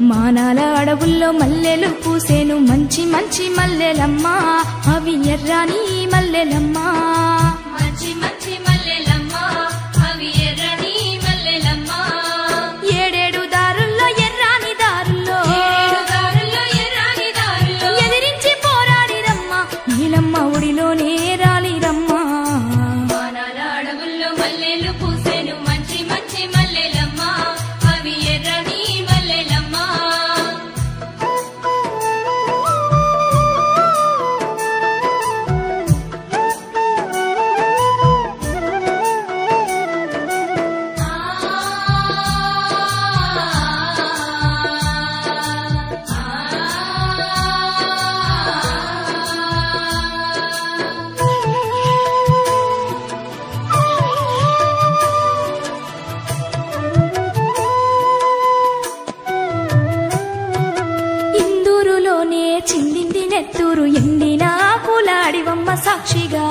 మానాల అడవుల్లో మల్లెలు పూసేను. మంచి మంచి మల్లెలమ్మా. అవి ఎర్రాని మల్లెలమ్మా. మంచి మంచి మల్లెలమ్మ. అవి ఎర్రని మల్లెలమ్మ. ఏడేడు దారుల్లో ఎర్రాని దారుల్లో. ఏడు దారుల్లో ఎర్రని దారుల్లో. ఎదిరించి పోరాడిరమ్మా నీలమ్మ ఒడిలోనే నెత్తూరు ఎండిన కులాడివమ్మ సాక్షిగా.